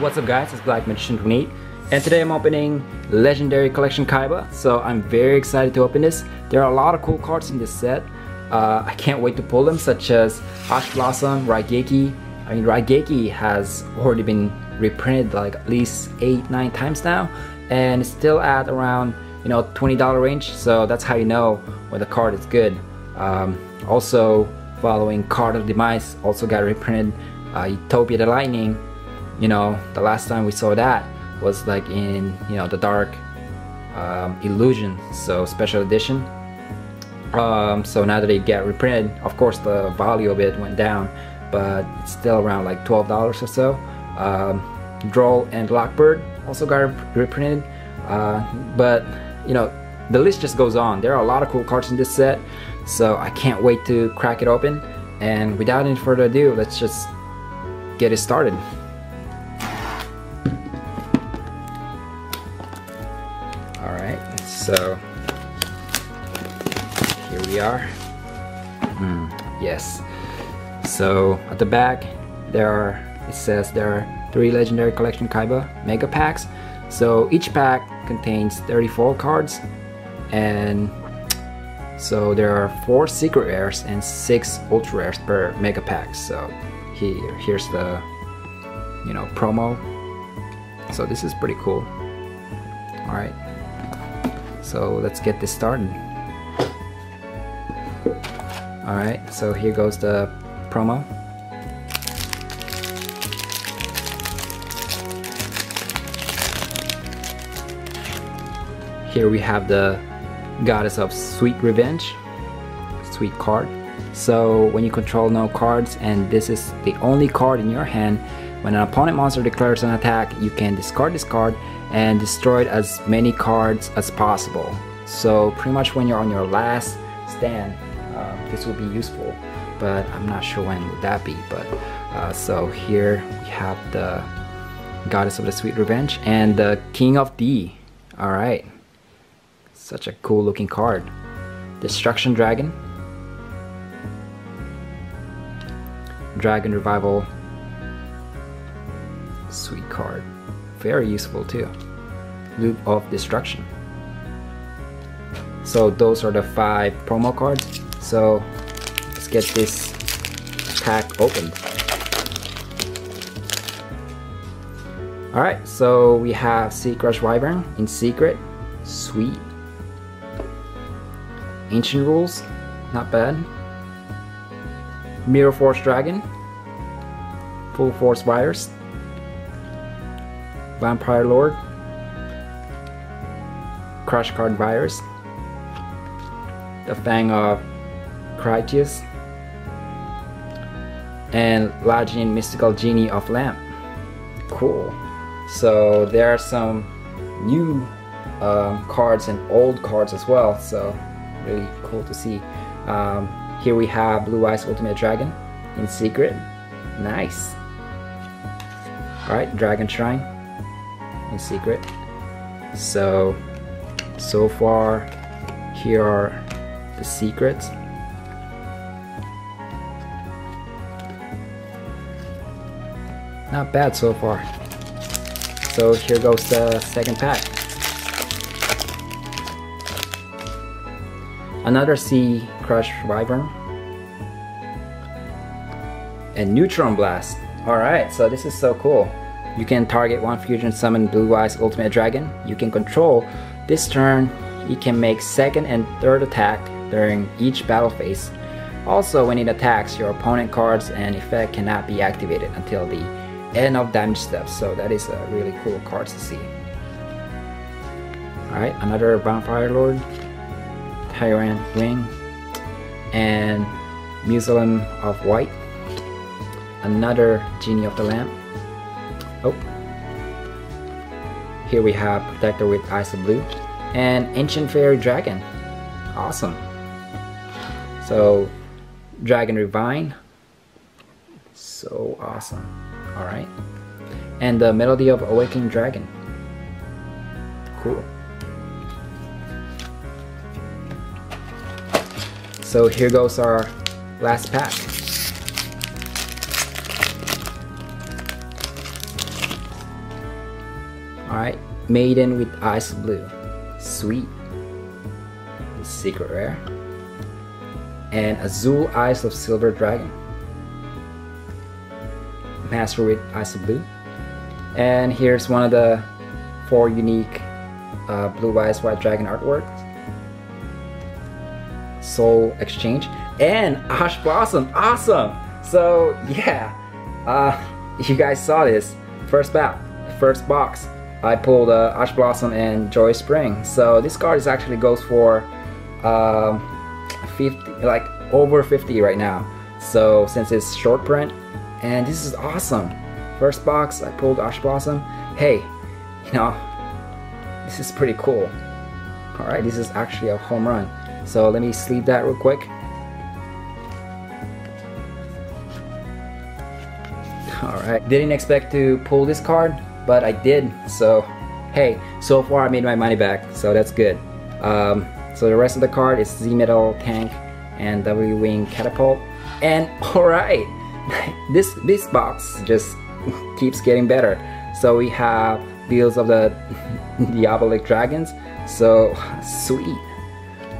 What's up guys, it's Black Magician 28 and today I'm opening Legendary Collection Kaiba so I'm very excited to open this. There are a lot of cool cards in this set. Uh, I can't wait to pull them such as Ash Blossom, Raigeki. I mean Raigeki has already been reprinted like at least 8-9 times now and it's still at around you know $20 range so that's how you know when the card is good. Um, also following Card of Demise also got reprinted uh, Utopia the Lightning you know the last time we saw that was like in you know the dark um, illusion so special edition. Um, so now that they get reprinted of course the value of it went down but it's still around like $12 or so. Um, Droll and Lockbird also got reprinted uh, but you know the list just goes on. There are a lot of cool cards in this set so I can't wait to crack it open. And without any further ado let's just get it started so here we are. Mm, yes. So at the back there are it says there are three legendary collection kaiba mega packs. So each pack contains 34 cards and so there are four secret rares and six ultra rares per mega pack. So here here's the you know promo. So this is pretty cool. All right so let's get this started. Alright, so here goes the promo. Here we have the Goddess of Sweet Revenge, sweet card. So when you control no cards and this is the only card in your hand, when an opponent monster declares an attack, you can discard this card and destroy as many cards as possible. So pretty much when you're on your last stand, uh, this will be useful, but I'm not sure when would that be. But uh, so here we have the Goddess of the Sweet Revenge and the King of D. All right, such a cool looking card. Destruction Dragon. Dragon Revival Sweet card. Very useful too. Loop of Destruction. So those are the five promo cards. So let's get this pack opened. Alright, so we have Sea Crush Wyvern in Secret. Sweet. Ancient Rules, not bad. Mirror Force Dragon. Full Force Virus. Vampire Lord, Crush Card Virus, the Fang of Critias, and La Jinn Mystical Genie of Lamp. Cool. So there are some new um, cards and old cards as well, so really cool to see. Um, here we have Blue Eyes Ultimate Dragon in Secret. Nice. Alright, Dragon Shrine in secret. So, so far, here are the secrets. Not bad so far. So here goes the second pack. Another Sea Crush Wyvern. And Neutron Blast. Alright, so this is so cool. You can target one fusion summon Blue Eyes Ultimate Dragon. You can control this turn. He can make second and third attack during each battle phase. Also, when it attacks, your opponent cards and effect cannot be activated until the end of damage steps. So that is a really cool card to see. Alright, another Vampire Lord, Tyrant Wing, and Mausoleum of White. Another Genie of the Lamp. Oh. Here we have Protector with Eyes of Blue and Ancient Fairy Dragon. Awesome. So, Dragon Ravine. So awesome. Alright. And the Melody of Awakening Dragon. Cool. So here goes our last pack. Alright, Maiden with Ice Blue. Sweet. Secret Rare. And Azure Eyes of Silver Dragon. Master with Ice Blue. And here's one of the four unique uh, Blue Eyes White Dragon artworks. Soul Exchange. And Ash Blossom. Awesome! So, yeah. Uh, you guys saw this. First box. First box. I pulled uh, Ash Blossom and Joy Spring. So this card is actually goes for uh, 50, like over 50 right now. So since it's short print, and this is awesome. First box, I pulled Ash Blossom. Hey, you know, this is pretty cool. All right, this is actually a home run. So let me sleeve that real quick. Alright, didn't expect to pull this card, but I did. So, hey, so far I made my money back, so that's good. Um, so the rest of the card is Z-Metal Tank and W-Wing Catapult. And alright, this, this box just keeps getting better. So we have Deals of the Diabolic Dragons. So, sweet.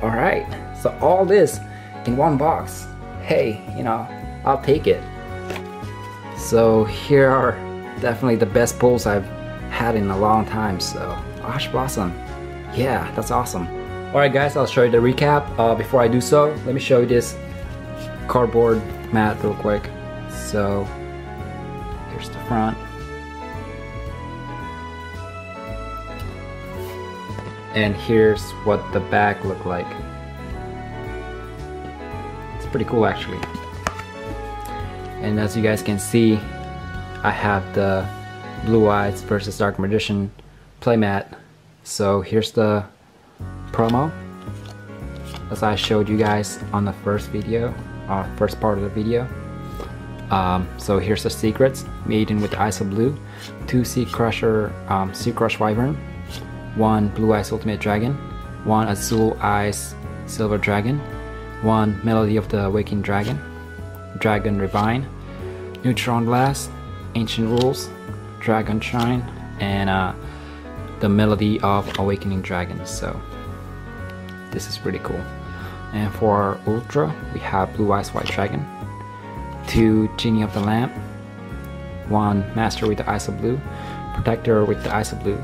Alright, so all this in one box. Hey, you know, I'll take it. So here are definitely the best pulls I've had in a long time. So Ash Blossom, yeah, that's awesome. Alright guys, I'll show you the recap. Uh, before I do so, let me show you this cardboard mat real quick. So here's the front. And here's what the back looked like. It's pretty cool actually and as you guys can see I have the Blue Eyes versus Dark Magician playmat. So here's the promo. As I showed you guys on the first video uh, first part of the video. Um, so here's the secrets. Maiden with of blue. Two sea crusher um, sea crush wyvern. One blue eyes ultimate dragon. One azure eyes silver dragon. One melody of the waking dragon. Dragon Ravine, Neutron Blast, Ancient Rules, Dragon Shrine, and uh, the Melody of Awakening Dragons. So this is pretty cool. And for our Ultra, we have Blue Eyes White Dragon, two Genie of the Lamp, one Master with the Eyes of Blue, Protector with the Eyes of Blue,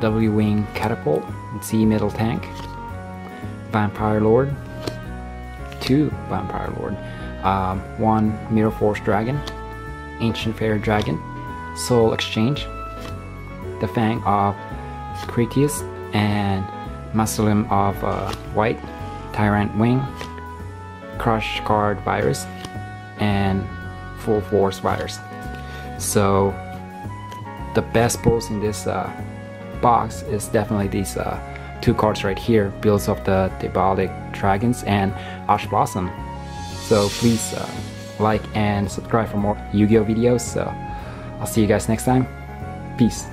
W Wing Catapult, Z-Metal Tank, Vampire Lord, two Vampire Lord, um, one Mirror Force Dragon, Ancient Fairy Dragon, Soul Exchange, the Fang of Critias, and Mausoleum of uh, White, Tyrant Wing, Crush Card Virus, and Full Force Virus. So the best pulls in this uh, box is definitely these uh, two cards right here, Builds of the Diabolic Dragons and Ash Blossom. So please uh, like and subscribe for more Yu-Gi-Oh videos. So I'll see you guys next time. Peace.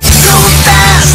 So fast,